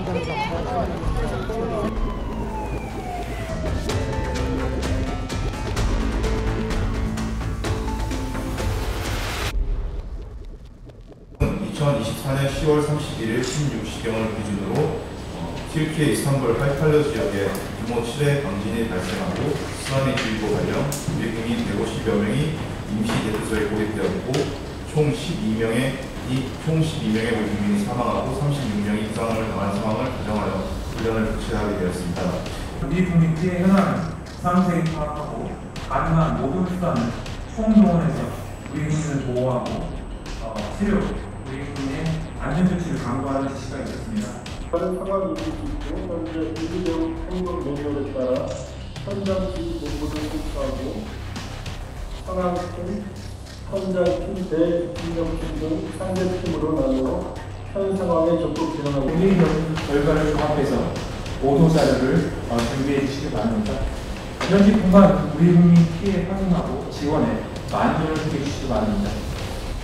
은 2024년 10월 31일 16시경을 기준으로 어, 튀르키예 이스탄불 하이팔르 지역에 규모 7의 강진이 발생하고 쓰나미 주의보 발령, 우리 국민 150여 명이 임시 대피소에 고립되었고 총 12명의 이총 12명의 우리 국민이 사망하고 36명이 부상을 당한 상황을 가정하여 훈련을 개최하게 되었습니다. 우리 국민 피해 현황을 상세히 파악하고 가능한 모든 수단을 총동원해서 우리 국민을 보호하고 어, 치료, 우리 국민의 안전조치를 강구하는 지시가 있었습니다. 다른 상황이 있을 수 있고 현재 비교적 행동 매뉴얼에 따라 현장 지휘 본부를 구성하고 상황팀, 현장팀, 대임명팀 등 상대팀으로 나누어 현 상황에 적극 대응하고 국민 결과를 종합해서 보도 자료를 어, 준비해 주시기 바랍니다. 현지뿐만 우리 국민 피해 확인하고 지원에 만전을 기해 주시기 바랍니다.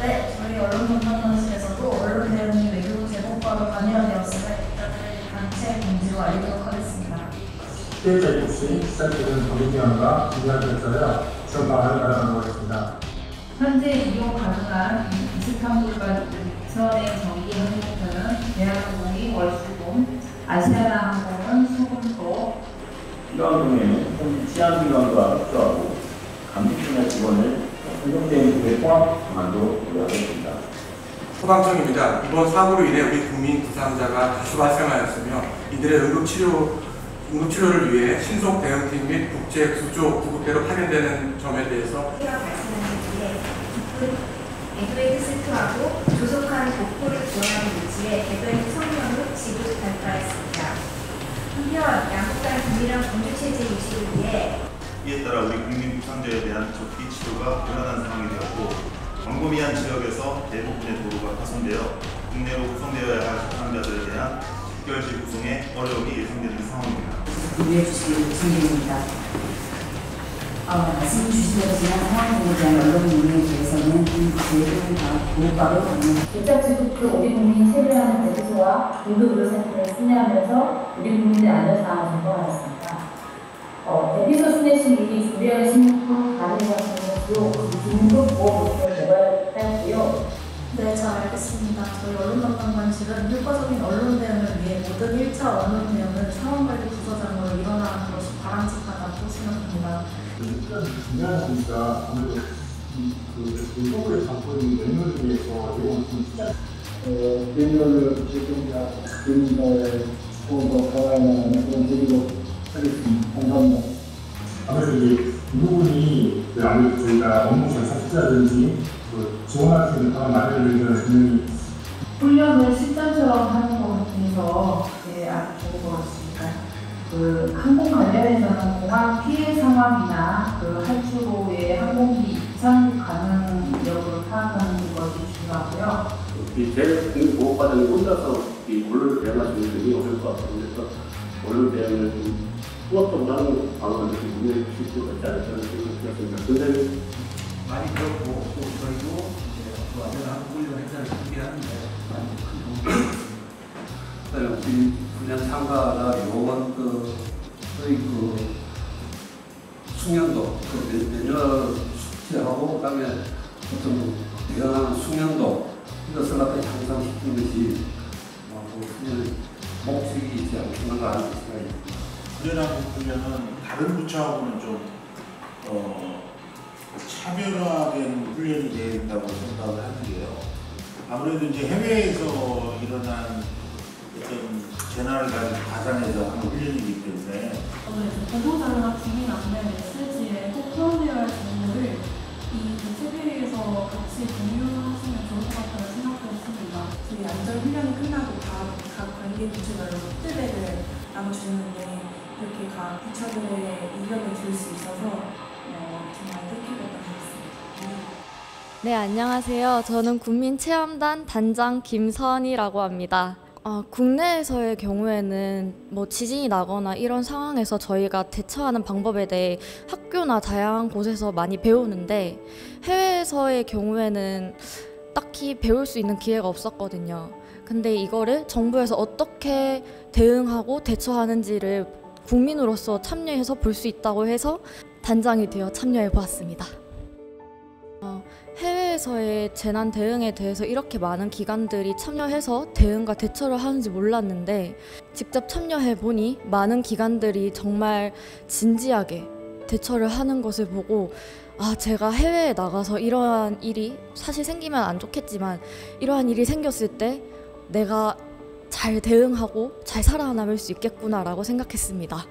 네, 저희 언론문화단실에서도 언론 대응이 외교 제공과로 관여되었음을 단체 공지로 알리도록 하겠습니다. 피해자 입시 시작되는 법인기관과 기관에 따라 전방을 마련하겠습니다. 현재 이용 가능한 이스탄불과 이스라엘 정기 항공편은 대한항공이 월수공, 아시아나항공은 수금도, 필요한 경우에는 치안기관과 협조하고 감식분야 직원을 행정대응국에 강화도 고려하겠습니다. 소방청입니다. 이번 사고로 인해 우리 국민 부상자가 다수 발생하였으며 이들의 응급치료, 응급치료를 위해 신속 대응팀 및 국제 구조 구급대로 파견되는 점에 대해서 에드웨이드 세트하고 조속한 복구를 지원하는 위치에 에드웨이드 성명을 지급 발표하였습니다. 한편 양국 간 긴밀한 공주체제 유지를 위해 이에 따라 우리 국민 부상자에 대한 적기 치료가 불안한 상황이 되었고 광범위한 지역에서 대부분의 도로가 파손되어 국내로 구성되어야 할 부상자들에 대한 직결지 구성에 어려움이 예상되는 상황입니다. 준비해 주시기 승리입니다. 어, 말씀 주신 대로 지난 상황에 대한 언론 문의에 대해서는 이 제도를 다 고가로 받는 국제지국도 우리 국민이 체류하는 대피소와 긴급의료센터를 순회하면서 우리 국민의 안전사항을 점검하였습니다. 어, 대피소 순회 시 미리 가는 같은 주요 긴급 보호 잘 알겠습니다. 저희 언론담당관실은 효과적인 언론 대응을 위해 모든 1차 언론 대응을 상황관리 부서장으로 일어나는 것이 바람직하다고 생각합니다. 중요한 거니까 아무래도 그 소고의 담보인 매뉴얼에 대해서 이런 좀 시작 매뉴얼을 제공자 국민과의 보호도 강화하는 그런 제기로 하겠습니다. 감사합니다. 아무래도 이제 이 부분이 그 아무래도 저희가 업무 전사 투자든지 그 지원할 수 있는 방안 마련을 분명히 훈련을 실전처럼 하는 것 같아서 네, 아주 좋은 것 같습니다. 그 항공 관련해서는 공항 피해 상황이나 그 할주로의 항공기 이상 가능 여부를 파악하는 것이 중요하고요. 이 제일 보호 과정이 혼자서 이 언론을 대응하시는 분이 어려울 것 같습니다. 그래서 언론 대응을 좀 통합적으로 하는 방안을 좀 문의해 주실 필요가 있지 않을까 생각이 들었습니다. 선생님, 많이 훈련 참가자 요원 그 저희 그 숙련도 그 숙지하고 그다음에 어떤 대응하는 숙련도 이것을 갖다 향상시키는 것이 어, 그 목적이 있지 않겠는가 하는 생각이 듭니다. 훈련하고 보면은 다른 부처하고는 좀 어, 차별화된 훈련이 된다고 생각을 하는데요. 아무래도 이제 해외에서 일어난 어떤 재난을 가지고 가상해서 하는 훈련이기 때문에 아무래도 보도자료나 국민 안내 메시지에 꼭 포함되어야 할 정보를 이 세계에서 같이 공유하시면 좋을 것 같다는 생각도 했습니다. 저희 안전 훈련이 끝나고 각, 각 관계 부처별로 피드백을 나눠주는데 이렇게 각 부처들의 의견을 들을 수 있어서 어, 정말 뜻깊었던 것 같습니다. 네, 안녕하세요. 저는 국민체험단 단장 김선이라고 합니다. 아, 국내에서의 경우에는 뭐 지진이 나거나 이런 상황에서 저희가 대처하는 방법에 대해 학교나 다양한 곳에서 많이 배우는데 해외에서의 경우에는 딱히 배울 수 있는 기회가 없었거든요. 근데 이거를 정부에서 어떻게 대응하고 대처하는지를 국민으로서 참여해서 볼 수 있다고 해서 단장이 되어 참여해 보았습니다. 어, 해외에서의 재난 대응에 대해서 이렇게 많은 기관들이 참여해서 대응과 대처를 하는지 몰랐는데 직접 참여해 보니 많은 기관들이 정말 진지하게 대처를 하는 것을 보고 아 제가 해외에 나가서 이러한 일이 사실 생기면 안 좋겠지만 이러한 일이 생겼을 때 내가 잘 대응하고 잘 살아남을 수 있겠구나라고 생각했습니다.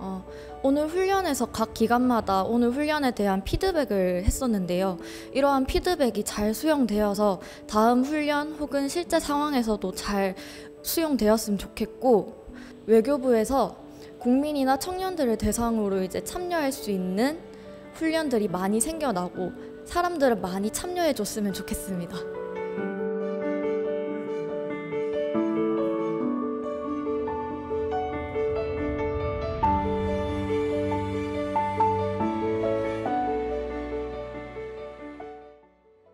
어, 오늘 훈련에서 각 기관마다 오늘 훈련에 대한 피드백을 했었는데요. 이러한 피드백이 잘 수용되어서 다음 훈련 혹은 실제 상황에서도 잘 수용되었으면 좋겠고 외교부에서 국민이나 청년들을 대상으로 이제 참여할 수 있는 훈련들이 많이 생겨나고 사람들을 많이 참여해 줬으면 좋겠습니다.